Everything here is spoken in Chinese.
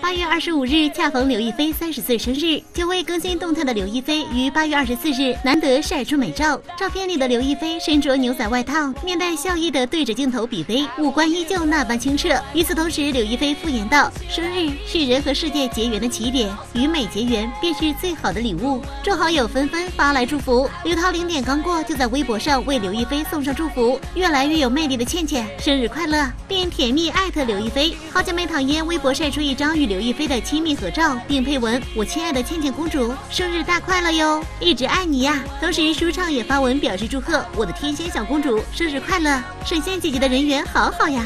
八月二十五日恰逢刘亦菲三十岁生日，久未更新动态的刘亦菲于八月二十四日难得晒出美照。照片里的刘亦菲身着牛仔外套，面带笑意的对着镜头比飞，五官依旧那般清澈。与此同时，刘亦菲附言道：“生日是人和世界结缘的起点，与美结缘便是最好的礼物。”众好友纷纷发来祝福。刘涛零点刚过，就在微博上为刘亦菲送上祝福。越来越有魅力的倩倩，生日快乐！并甜蜜艾特刘亦菲。好久没躺烟，微博晒出一张与刘亦菲的亲密合照，并配文：“我亲爱的倩倩公主，生日大快乐哟，一直爱你呀。”同时，舒畅也发文表示祝贺：“我的天仙小公主，生日快乐！神仙姐姐的人缘好好呀。”